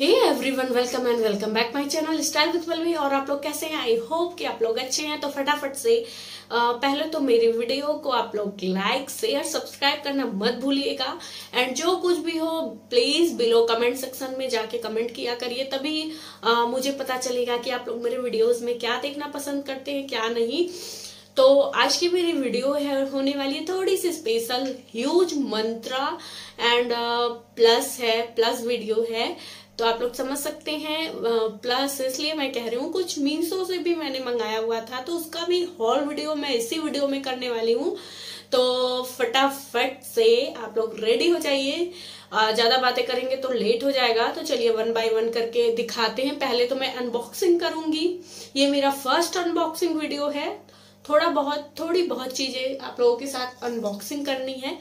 Everyone welcome and welcome back my channel style with Pallavi और आप लोग कैसे हैं? आई होप कि आप लोग अच्छे हैं तो फटाफट से आ, पहले तो मेरी वीडियो को आप लोग लाइक शेयर सब्सक्राइब करना मत भूलिएगा। एंड जो कुछ भी हो प्लीज़ बिलो कमेंट सेक्शन में जाके कमेंट किया करिए तभी आ, मुझे पता चलेगा कि आप लोग मेरे वीडियोज़ में क्या देखना पसंद करते हैं क्या नहीं। तो आज की मेरी वीडियो है होने वाली है थोड़ी सी special huge Mantra and plus है प्लस वीडियो है। तो आप लोग समझ सकते हैं प्लस इसलिए मैं कह रही हूँ, कुछ मीशो से भी मैंने मंगाया हुआ था तो उसका भी हॉल वीडियो मैं इसी वीडियो में करने वाली हूँ। तो फटाफट से आप लोग रेडी हो जाइए। ज़्यादा बातें करेंगे तो लेट हो जाएगा तो चलिए वन बाय वन करके दिखाते हैं। पहले तो मैं अनबॉक्सिंग करूँगी। ये मेरा फ़र्स्ट अनबॉक्सिंग वीडियो है। थोड़ा बहुत, थोड़ी बहुत चीज़ें आप लोगों के साथ अनबॉक्सिंग करनी है।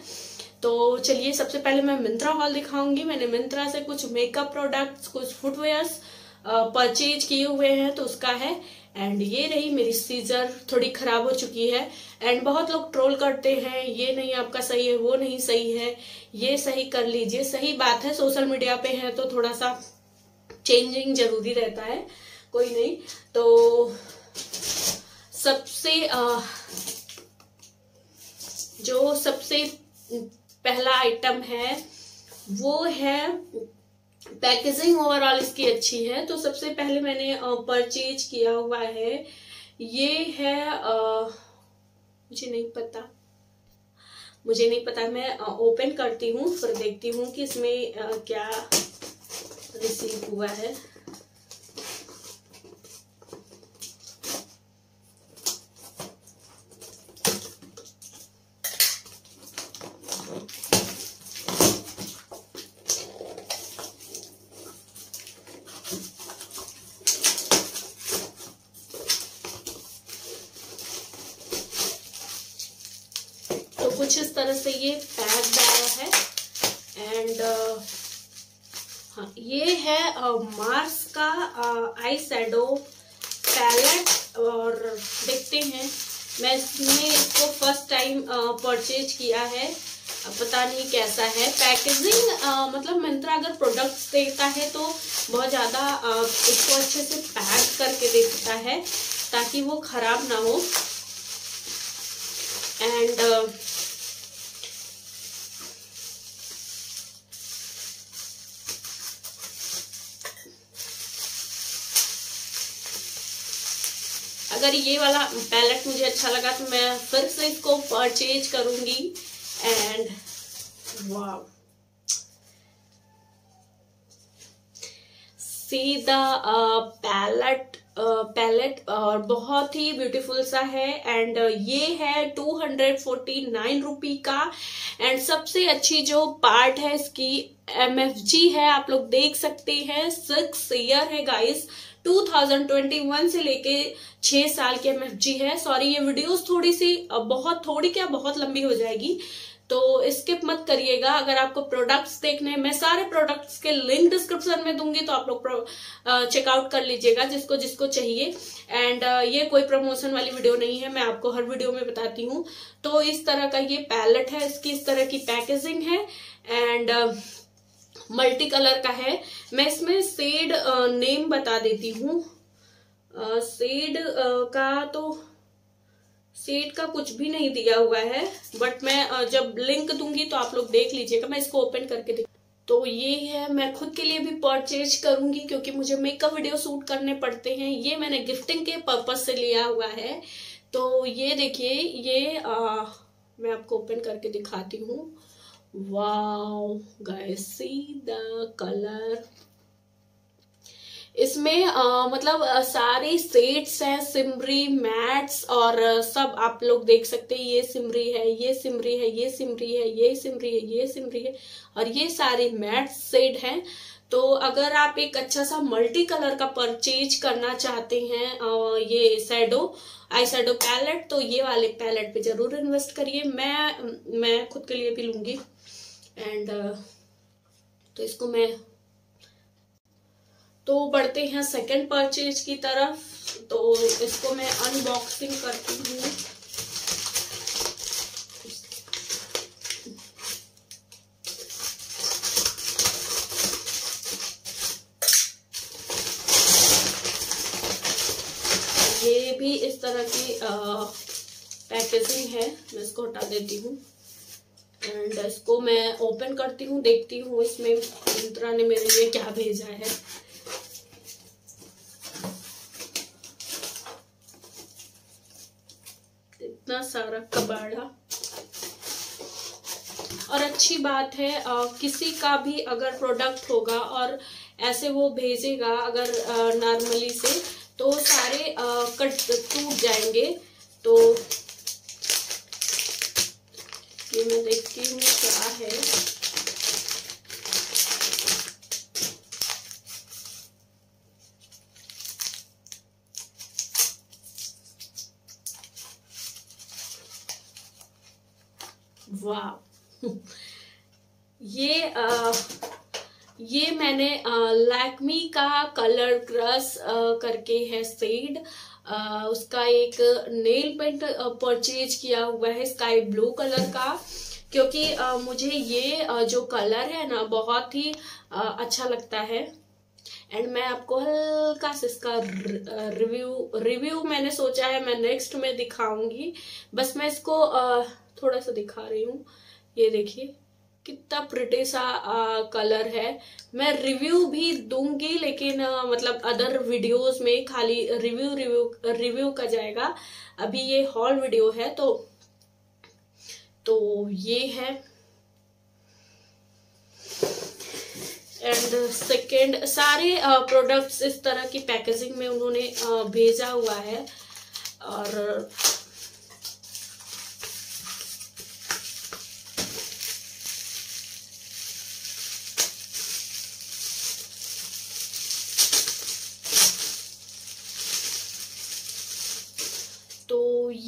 तो चलिए सबसे पहले मैं मिंत्रा हॉल दिखाऊँगी। मैंने मिंत्रा से कुछ मेकअप प्रोडक्ट्स कुछ फुटवेयर्स परचेज किए हुए हैं तो उसका है। एंड ये रही मेरी सीजर थोड़ी खराब हो चुकी है। एंड बहुत लोग ट्रोल करते हैं ये नहीं आपका सही है वो नहीं सही है। ये सही कर लीजिए। सही बात है सोशल मीडिया पे है तो थोड़ा सा चेंजिंग ज़रूरी रहता है कोई नहीं। तो सबसे आ, जो सबसे पहला आइटम है वो है पैकेजिंग ओवरऑल इसकी अच्छी है। तो सबसे पहले मैंने परचेज किया हुआ है। ये है आ, मुझे नहीं पता। मुझे नहीं पता मैं ओपन करती हूँ फिर देखती हूँ कि इसमें क्या रिसीव हुआ है। कुछ इस तरह से ये पैक आया है। एंड uh, हाँ ये है मार्स uh, का आई सैडो पैलेट और देखते हैं। मैं इसने इसको फ़र्स्ट टाइम परचेज किया है। पता नहीं कैसा है। पैकेजिंग uh, मतलब मिंत्रा अगर प्रोडक्ट्स देता है तो बहुत ज़्यादा उसको अच्छे से पैक करके देता है ताकि वो ख़राब ना हो। एंड अगर ये वाला पैलेट मुझे अच्छा लगा तो मैं फिर से इसको परचेज करूँगी। एंड वाह सीधा पैलेट पैलेट और बहुत ही ब्यूटीफुल सा है। एंड ये है two hundred forty nine rupee का। एंड सबसे अच्छी जो पार्ट है, इसकी एम एफ़ जी है, आप लोग देख सकते हैं। सिक्स ईयर है गाइस 2021 से लेके छह साल की एमएफजी है। सॉरी ये वीडियोस थोड़ी सी बहुत, थोड़ी क्या, बहुत लंबी हो जाएगी। तो स्किप मत करिएगा। अगर आपको प्रोडक्ट्स देखने हैं, मैं सारे प्रोडक्ट्स के लिंक डिस्क्रिप्शन में दूँगी तो आप लोग चेकआउट कर लीजिएगा, जिसको जिसको चाहिए। एंड ये कोई प्रमोशन वाली वीडियो नहीं है, मैं आपको हर वीडियो में बताती हूँ। तो इस तरह का ये पैलेट है, इसकी, इस तरह की पैकेजिंग है। एंड मल्टी कलर का है। मैं इसमें सेड नेम बता देती हूँ। सेड का तो सेड का कुछ भी नहीं दिया हुआ है बट मैं जब लिंक दूँगी तो आप लोग देख लीजिएगा। मैं इसको ओपन करके तो ये है मैं खुद के लिए भी परचेज करूँगी क्योंकि मुझे मेकअप वीडियो शूट करने पड़ते हैं। ये मैंने गिफ्टिंग के पर्पज से लिया हुआ है। तो ये देखिए ये आ, मैं आपको ओपन करके दिखाती हूँ। Wow guys see the color. इसमें आ, मतलब सारे सेट्स हैं सिमरी मैट्स और सब आप लोग देख सकते हैं ये सिमरी है ये सिमरी है ये सिमरी है ये सिमरी है ये सिमरी है और ये सारे मैट सेट हैं। तो अगर आप एक अच्छा सा मल्टी कलर का परचेज करना चाहते हैं ये सैडो आई सैडो पैलेट तो ये वाले पैलेट पे ज़रूर इन्वेस्ट करिए। मैं मैं खुद के लिए भी लूँगी। एंड uh, तो इसको मैं तो बढ़ते हैं सेकंड परचेज की तरफ़। तो इसको मैं अनबॉक्सिंग करती हूँ। ये भी इस तरह की uh, पैकेजिंग है। मैं इसको हटा देती हूँ। एंड इसको मैं ओपन करती हूँ देखती हूँ इसमें मिंत्रा ने मेरे लिए क्या भेजा है। इतना सारा कबाड़ा। और अच्छी बात है आ, किसी का भी अगर प्रोडक्ट होगा और ऐसे वो भेजेगा अगर नॉर्मली से तो सारे आ, कट टूट जाएँगे। तो ये मैं देखती हूँ क्या है। वाह। ये आ, ये मैंने लैक्मी का कलर क्रस करके है सेड उसका एक नेल पेंट परचेज किया हुआ है स्काई ब्लू कलर का। क्योंकि आ, मुझे ये आ, जो कलर है ना बहुत ही आ, अच्छा लगता है। एंड मैं आपको हल्का सा इसका रिव्यू रिव्यू मैंने सोचा है मैं नेक्स्ट में दिखाऊँगी। बस मैं इसको आ, थोड़ा सा दिखा रही हूँ। ये देखिए। कितना प्रिटी सा आ, कलर है। मैं रिव्यू भी दूँगी लेकिन आ, मतलब अदर वीडियोस में खाली रिव्यू रिव्यू रिव्यू का जाएगा। अभी ये हॉल वीडियो है तो तो ये है। एंड सेकेंड सारे प्रोडक्ट्स इस तरह की पैकेजिंग में उन्होंने भेजा हुआ है। और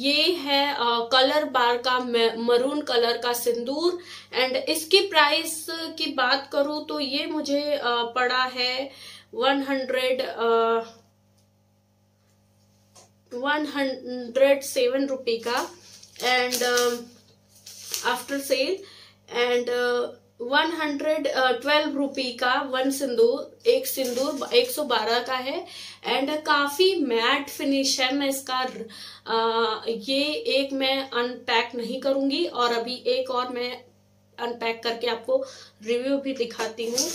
ये है कलर बार का मरून कलर का सिंदूर. एंड इसकी प्राइस की बात करूँ तो ये मुझे आ, पड़ा है one hundred one hundred seven rupee का. And after sale and one hundred twelve rupee का वन सिंदूर एक सिंदूर एक सौ बारह का है। एंड काफ़ी मैट फिनिश है मैं इसका uh, ये एक मैं अनपैक नहीं करूँगी और अभी एक और मैं अनपैक करके आपको रिव्यू भी दिखाती हूँ।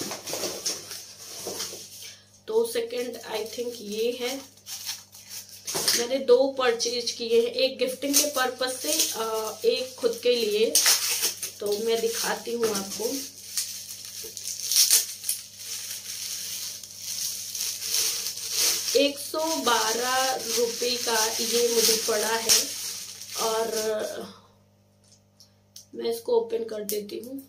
तो सेकंड आई थिंक ये है। मैंने दो परचेज किए हैं एक गिफ्टिंग के पर्पज से एक खुद के लिए। तो मैं दिखाती हूँ आपको। एक सौ बारह रुपये का ये मुझे पड़ा है और मैं इसको ओपन कर देती हूँ।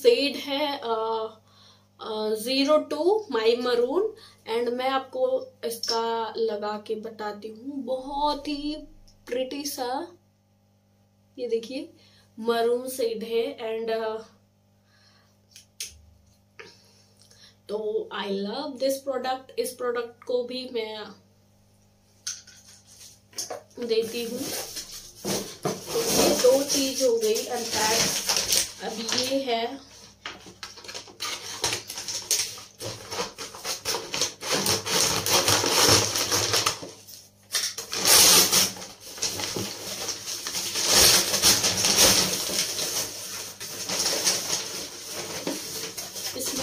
सेड है zero two my maroon and मैं आपको इसका लगा के बताती हूँ। बहुत ही प्रिटी सा, ये देखिए मरून सेड है एंड तो आई लव दिस प्रोडक्ट इस प्रोडक्ट को भी मैं देती हूँ। तो ये दो चीज़ हो गई। अनपैक अब ये है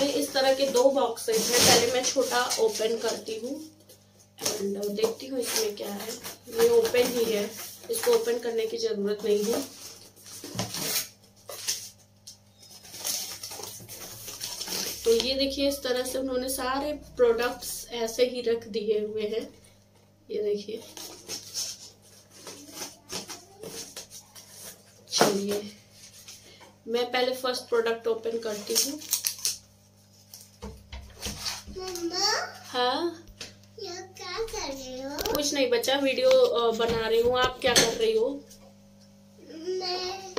इसमें इस तरह के दो बॉक्सेस हैं। पहले मैं छोटा ओपन करती हूँ। एंड देखती हूँ इसमें क्या है। ये ओपन ही है। इसको ओपन करने की ज़रूरत नहीं है। तो ये देखिए, इस तरह से उन्होंने सारे प्रोडक्ट्स ऐसे ही रख दिए हुए हैं। ये देखिए। चलिए। मैं पहले फ़र्स्ट प्रोडक्ट ओपन करती हूँ। हाँ? क्या कर रही हो? कुछ नहीं बच्चा वीडियो बना रही हूँ। आप क्या कर रही हो? मैं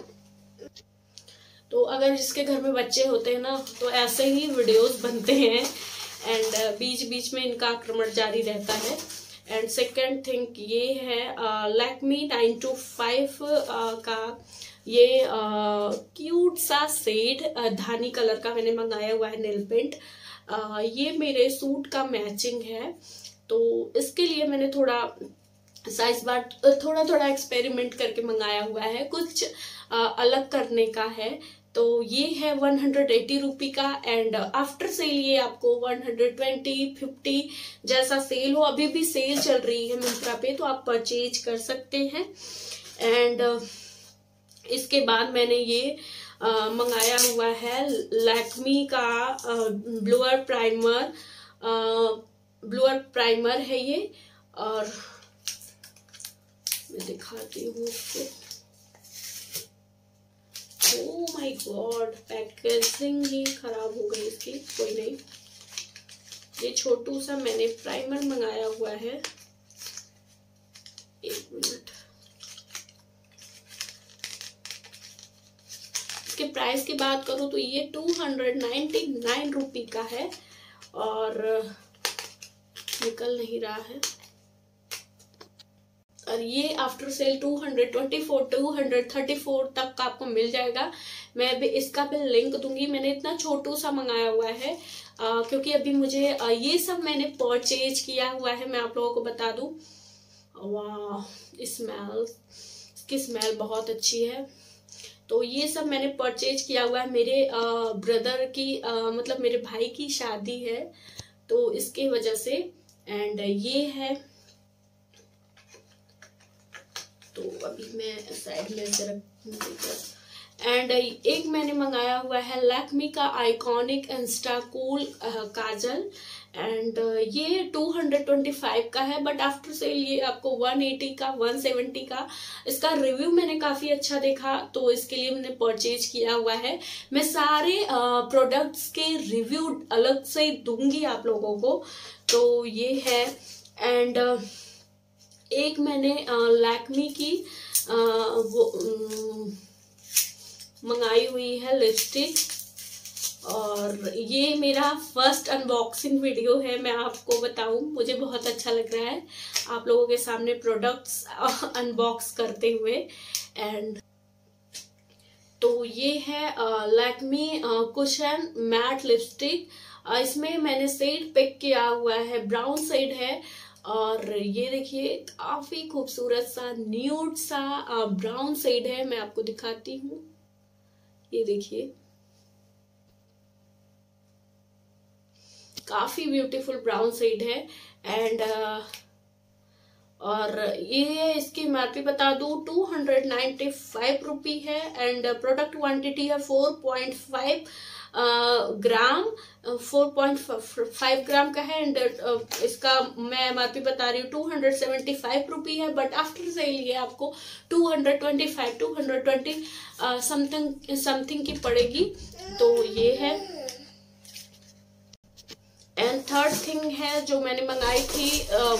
तो अगर जिसके घर में बच्चे होते हैं ना तो ऐसे ही वीडियोस बनते हैं। एंड बीच बीच में इनका आक्रमण जारी रहता है। एंड सेकेंड थिंग ये है लैकमी नाइन टू फाइव का ये क्यूट सा सेड धानी कलर का मैंने मंगाया हुआ है नेल पेंट ये मेरे सूट का मैचिंग है। तो इसके लिए मैंने थोड़ा साइज़ बार थोड़ा थोड़ा एक्सपेरिमेंट करके मंगाया हुआ है। कुछ आ, अलग करने का है। तो ये है वन हंड्रेड एटी रुपी का एंड आफ्टर सेल ये आपको वन हंड्रेड ट्वेंटी फिफ्टी जैसा सेल हो अभी भी सेल चल रही है मिंत्रा पे तो आप परचेज कर सकते हैं। एंड इसके बाद मैंने ये मंगाया हुआ है लैक्मी का ब्लूअर प्राइमर ब्लूअर प्राइमर है ये, और मैं दिखाती हूँ ओ माय गॉड पैकेजिंग ही खराब हो गई इसकी, कोई नहीं। ये छोटू सा मैंने प्राइमर मंगाया हुआ है। एक मिनट। प्राइस की बात करूँ तो ये two hundred ninety nine rupee का है और निकल नहीं रहा है। और ये आफ्टर सेल 224 234 तक का आपको मिल जाएगा। मैं भी इसका भी लिंक दूँगी। मैंने इतना छोटू सा मंगाया हुआ है आ, क्योंकि अभी मुझे आ, ये सब मैंने परचेज किया हुआ है। मैं आप लोगों को बता दूँ। वाह स्मेल इसकी स्मेल बहुत अच्छी है। तो ये सब मैंने परचेज किया हुआ है। मेरे ब्रदर की आ, मतलब मेरे भाई की शादी है तो इसके वजह से एंड ये है। तो अभी मैं साइड में रख एंड एक मैंने मंगाया हुआ है लैक्मी का iconic insta cool kajal. And ये 225 का है बट आफ्टर सेल ये आपको 180 का 170 का इसका रिव्यू मैंने काफ़ी अच्छा देखा तो इसके लिए मैंने परचेज किया हुआ है। मैं सारे प्रोडक्ट्स के रिव्यू अलग से दूँगी आप लोगों को तो ये है। एंड एक मैंने लैक्मी की आ, वो मंगाई हुई है लिपस्टिक और ये मेरा फ़र्स्ट अनबॉक्सिंग वीडियो है, मैं आपको बताऊँ, मुझे बहुत अच्छा लग रहा है। आप लोगों के सामने प्रोडक्ट्स अनबॉक्स करते हुए। एंड तो ये है लैक्मी कुशन मैट लिपस्टिक इसमें मैंने सेड पिक किया हुआ है ब्राउन सेड है। और ये देखिए, काफ़ी खूबसूरत सा न्यूड सा ब्राउन सेड है, मैं आपको दिखाती हूँ। ये देखिए। काफ़ी ब्यूटीफुल ब्राउन सेड है एंड और ये इसकी एमआरपी बता दू two hundred ninety five rupee है एंड प्रोडक्ट क्वांटिटी है four point five gram four point five gram का है एंड इसका मैं एमआरपी बता रही हूँ two hundred seventy five rupee है बट आफ्टर सेल ये आपको two hundred twenty five two hundred twenty something something की पड़ेगी तो ये है। एंड थर्ड थिंग है जो मैंने मंगाई थी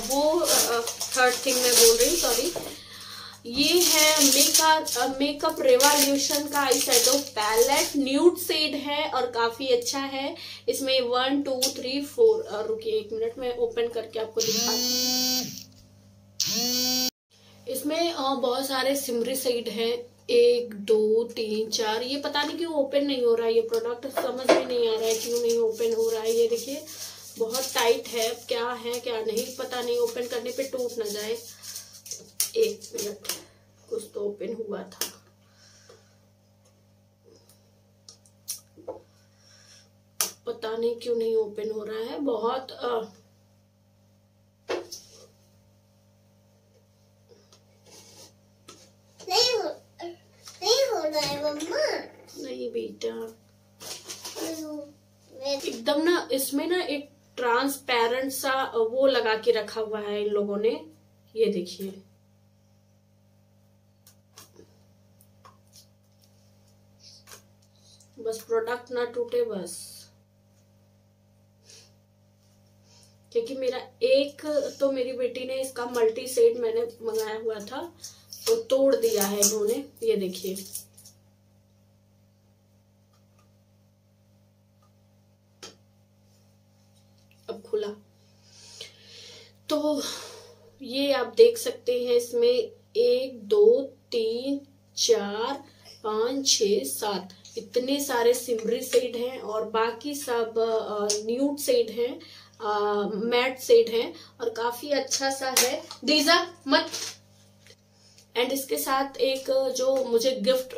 वो थर्ड थिंग मैं बोल रही हूँ सॉरी ये है मेकअप मेकअप रेवोल्यूशन का eye shadow palette nude shade है और काफ़ी अच्छा है. इसमें वन टू थ्री फोर रुकिए एक मिनट में ओपन करके आपको दिखा इसमें बहुत सारे सिमरी शेड है. एक दो तीन चार ये पता नहीं क्यों ओपन नहीं हो रहा है ये प्रोडक्ट समझ में नहीं आ रहा है क्यों नहीं ओपन हो रहा है ये देखिए बहुत टाइट है क्या है क्या नहीं पता नहीं ओपन करने पे टूट ना जाए। एक मिनट कुछ तो ओपन हुआ था। पता नहीं क्यों नहीं ओपन हो रहा है बहुत आ, नहीं हो नहीं हो रहा है मम्मा नहीं बेटा एकदम ना इसमें ना एक ट्रांसपेरेंट सा वो लगा के रखा हुआ है इन लोगों ने। ये देखिए। बस प्रोडक्ट ना टूटे बस। क्योंकि मेरा एक तो मेरी बेटी ने इसका मल्टी सेट मैंने मंगाया हुआ था तो तोड़ दिया है इन्होंने। ये देखिए खुला तो ये आप देख सकते हैं इसमें एक, दो, तीन, चार, पाँच छ सात। इतने सारे सिमरी सेड हैं और बाकी सब न्यूट सेड हैं मैट सेड हैं और काफ़ी अच्छा सा है। दीजा, मत। एंड इसके साथ एक, जो मुझे गिफ्ट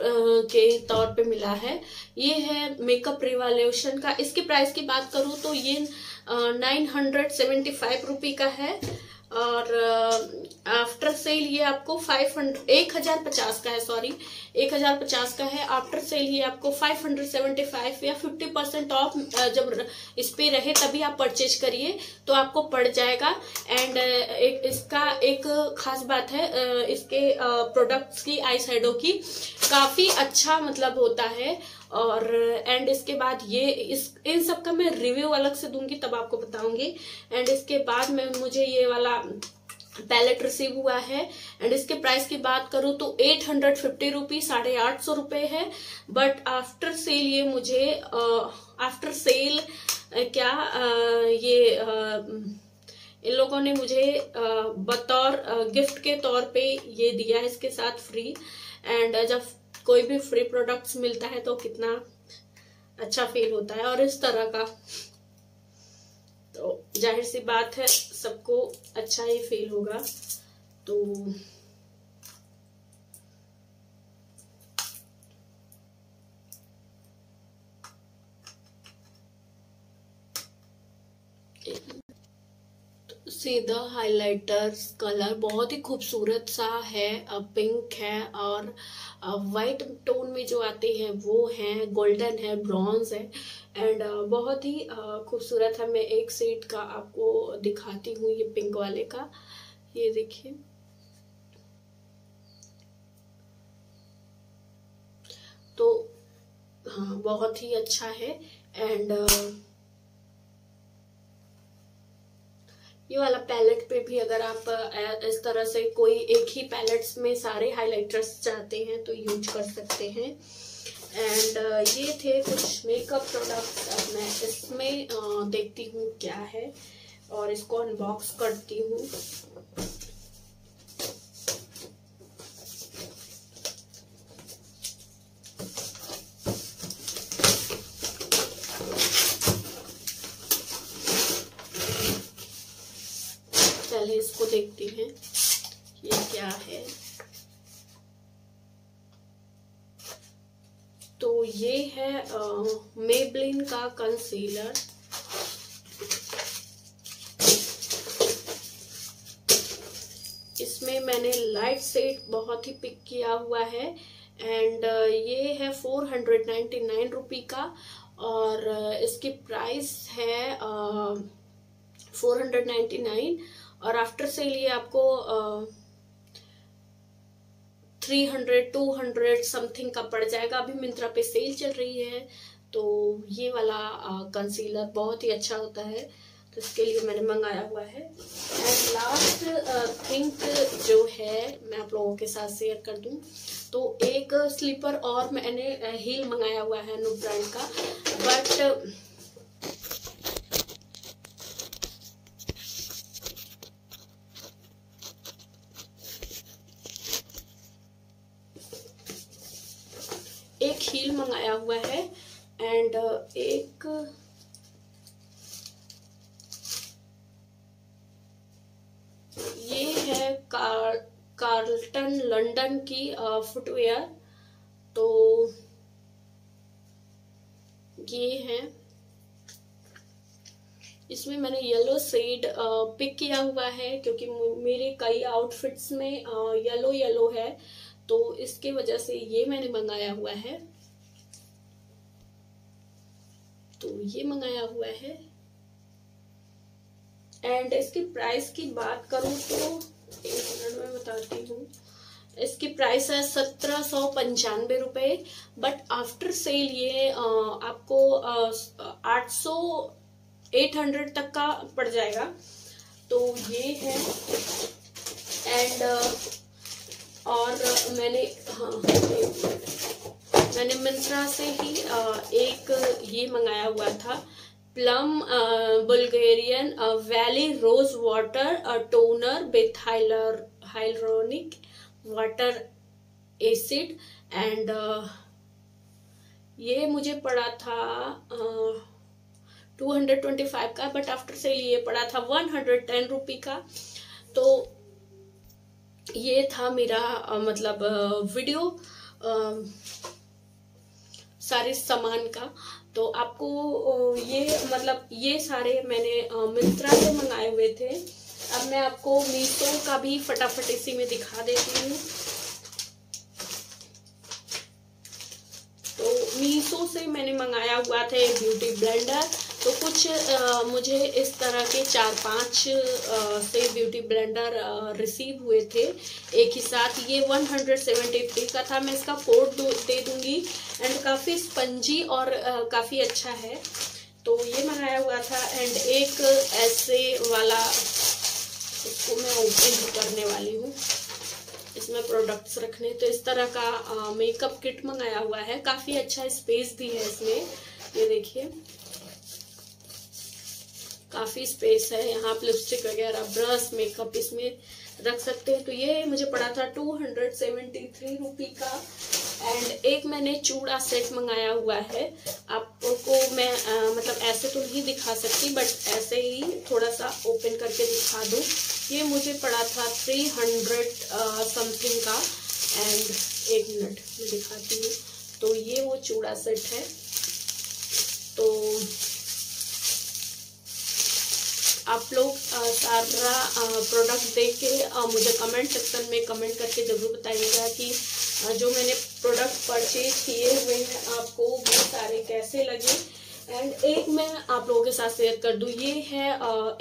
के तौर पे मिला है, ये है मेकअप रिवॉल्यूशन का। इसके प्राइस की बात करूँ तो ये nine hundred seventy five rupee का है और आफ्टर सेल ये आपको फाइव हंड्रेड एक हज़ार पचास का है सॉरी एक हज़ार पचास का है। आफ्टर सेल ये आपको फाइव हंड्रेड सेवेंटी फाइव या फिफ्टी परसेंट ऑफ़ जब इस पे रहे तभी आप परचेज करिए तो आपको पड़ जाएगा। एंड एक, इसका एक खास बात है इसके प्रोडक्ट्स की आई साइडो की काफ़ी अच्छा मतलब होता है। और एंड इसके बाद ये इस इन सब का मैं रिव्यू अलग से दूँगी तब आपको बताऊँगी। एंड इसके बाद में मुझे ये वाला पैलेट रिसीव हुआ है। एंड इसके प्राइस की बात करूँ तो एट हंड्रेड फिफ्टी रुपी साढ़े आठ सौ रुपए है। बट आफ्टर सेल ये मुझे आफ्टर सेल क्या आ, ये आ, इन लोगों ने मुझे बतौर गिफ्ट के तौर पे ये दिया है इसके साथ फ्री एंड जब कोई भी फ्री प्रोडक्ट्स मिलता है तो कितना अच्छा फील होता है और इस तरह का। तो ज़ाहिर सी बात है, सबको अच्छा ही फील होगा। तो सीधा हाइलाइटर्स कलर बहुत ही खूबसूरत सा है पिंक है और वाइट टोन में जो आते हैं वो हैं गोल्डन है ब्रॉन्ज है एंड बहुत ही खूबसूरत है। मैं एक सेट का आपको दिखाती हूँ ये पिंक वाले का। ये देखिए। तो हाँ बहुत ही अच्छा है एंड ये वाला पैलेट पे भी अगर आप इस तरह से कोई एक ही पैलेट्स में सारे हाइलाइटर्स चाहते हैं तो यूज़ कर सकते हैं। एंड ये थे कुछ मेकअप प्रोडक्ट्स अब मैं इसमें देखती हूँ क्या है। और इसको अनबॉक्स करती हूँ। पहले इसको देखते हैं। ये क्या है? तो ये है मेबलिन का कंसीलर इसमें मैंने लाइट सेट बहुत ही पिक किया हुआ है। एंड ये है four hundred ninety nine rupee का। और इसकी प्राइस है फोर हंड्रेड नाइन्टी नाइन और आफ्टर सेल ये आपको three hundred two hundred something का पड़ जाएगा। अभी मिंत्रा पे सेल चल रही है तो ये वाला कंसीलर बहुत ही अच्छा होता है। तो इसके लिए मैंने मंगाया हुआ है। एंड लास्ट थिंक जो है, मैं आप लोगों के साथ शेयर कर दूँ तो एक स्लीपर और मैंने हील मंगाया हुआ है नो ब्रांड का। बट एक हील मंगाया हुआ है एंड uh, एक ये है कार कार्लटन लंदन की फुटवेयर तो ये है। इसमें मैंने येलो शेड पिक किया हुआ है क्योंकि मेरे कई आउटफिट्स में येलो येलो है। तो इसके वजह से ये मैंने मंगाया हुआ है। तो ये मंगाया हुआ है। एंड इसकी प्राइस की बात करूँ तो एक मिनट में बताती हूँ। इसकी प्राइस है सत्रह सौ पंचानवे रुपए बट आफ्टर सेल ये आपको आठ सौ एट हंड्रेड तक का पड़ जाएगा। तो ये है। एंड और मैंने हाँ मैंने मिंत्रा से ही एक ये मंगाया हुआ था। Plum Bulgarian valley rose water toner with hyaluronic water acid and ये मुझे पड़ा था टू हंड्रेड ट्वेंटी फाइव का बट आफ्टर सेल ये पड़ा था वन हंड्रेड टेन रुपी का। तो ये था मेरा आ, मतलब वीडियो आ, सारे सामान का। तो आपको ये मतलब ये सारे मैंने मिंत्रा से मंगाए हुए थे। अब मैं आपको मीशो का भी फटाफट इसी में दिखा देती हूँ। तो से मैंने मंगाया हुआ था ब्यूटी ब्लेंडर तो कुछ आ, मुझे इस तरह के चार पाँच आ, से ब्यूटी ब्लेंडर रिसीव हुए थे एक ही साथ। ये वन हंड्रेड सेवेंटी थ्री का था। मैं इसका कोड दे दूँगी। एंड काफ़ी स्पंजी और काफ़ी अच्छा है। तो ये मंगाया हुआ था। एंड एक ऐसे वाला इसको मैं ओपन करने वाली हूँ। इसमें प्रोडक्ट्स रखने। तो इस तरह का मेकअप किट मंगाया हुआ है। काफ़ी अच्छा स्पेस भी है इसमें। ये देखिए। काफ़ी स्पेस है। यहाँ आप लिपस्टिक वगैरह ब्रश मेकअप इसमें रख सकते हैं। तो ये मुझे पड़ा था two hundred seventy three rupee का। एंड एक मैंने चूड़ा सेट मंगाया हुआ है। आपको मैं आ, मतलब ऐसे तो नहीं दिखा सकती बट ऐसे ही थोड़ा सा ओपन करके दिखा दूँ। ये मुझे पड़ा था थ्री हंड्रेड समथिंग का। एंड एक मिनट, मैं दिखाती हूँ। तो ये वो चूड़ा सेट है। तो आप लोग सारा प्रोडक्ट देख के मुझे कमेंट सेक्शन में कमेंट करके ज़रूर बताइएगा कि जो मैंने प्रोडक्ट परचेज किए हुए हैं, आपको वो सारे कैसे लगे। एंड एक मैं आप लोगों के साथ शेयर कर दूँ। ये है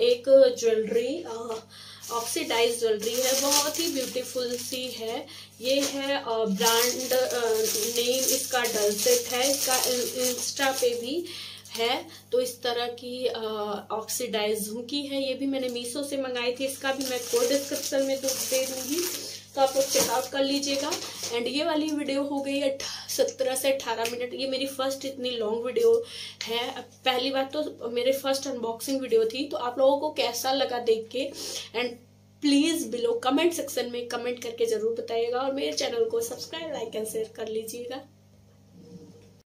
एक ज्वेलरी ऑक्सीडाइज ज्वेलरी है, बहुत ही ब्यूटीफुल सी है। ये है ब्रांड नेम इसका डलसेट है, इसका इंस्टा पे भी है। तो इस तरह की ऑक्सीडाइज झुमकी है। ये भी मैंने मीशो से मंगाई थी, इसका भी मैं कोड डिस्क्रिप्शन में दे दूँगी। तो आप लोग चेकआउट कर लीजिएगा। एंड ये वाली वीडियो हो गई सत्रह से अठारह मिनट ये मेरी फ़र्स्ट इतनी लॉन्ग वीडियो है। पहली बार तो मेरे फ़र्स्ट अनबॉक्सिंग वीडियो थी तो आप लोगों को कैसा लगा देख के? And please below comment section में कमेंट करके ज़रूर बताइएगा। और मेरे चैनल को सब्सक्राइब लाइक एंड शेयर कर लीजिएगा।